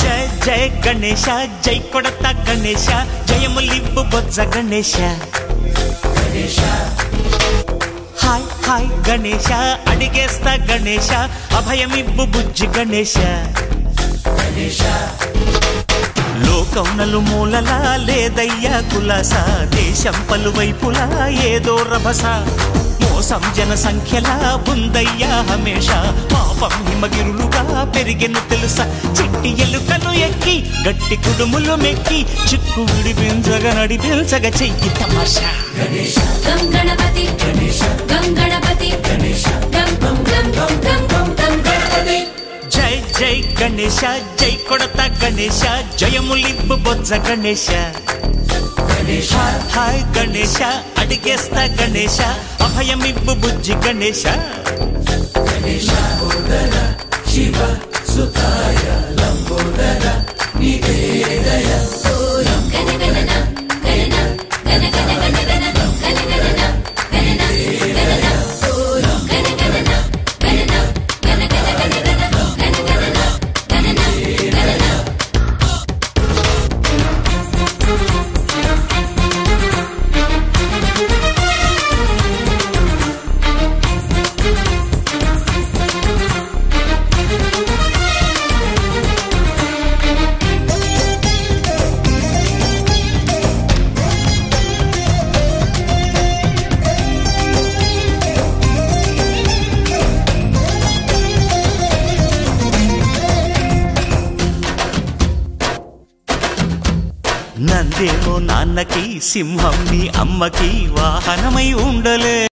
జయ జయ గణేಶ జై కొడత గణేశ జయములిబ్బు బొజ్జ గణేశ హాయ్ గణేష గణేశ అడిగేస్తా గణేశ అభయమిబ్బు బుజ్జి గణేష లోకం నలుమూలలా లేదయ్యా కులాస దేశం పలువైపులా ఏదో రభస. మోసం జనసంఖ్యలా ఉందయ్యా హమేష పాపం హిమగిరులుగా పెరిగిన తెలుస. చిట్టి ఎలుకను ఎక్కి గట్టి కుడుములు మెక్కి చిక్కు విడిపించగ నడిపించగ చెయ్యి తమాషా. గణపతి గం జై గణేశ జై కొడత గణేశ జయములిబ్బు బొజ్జ గణేశ. గణేశ హాయ్ గణేశ అడిగేస్తా గణేశ అభయమిబ్బు బుజ్జి గణేశ గణేశ. నందేమో నాన్నకి సింహం నీ అమ్మకి వాహనమై ఉండలే.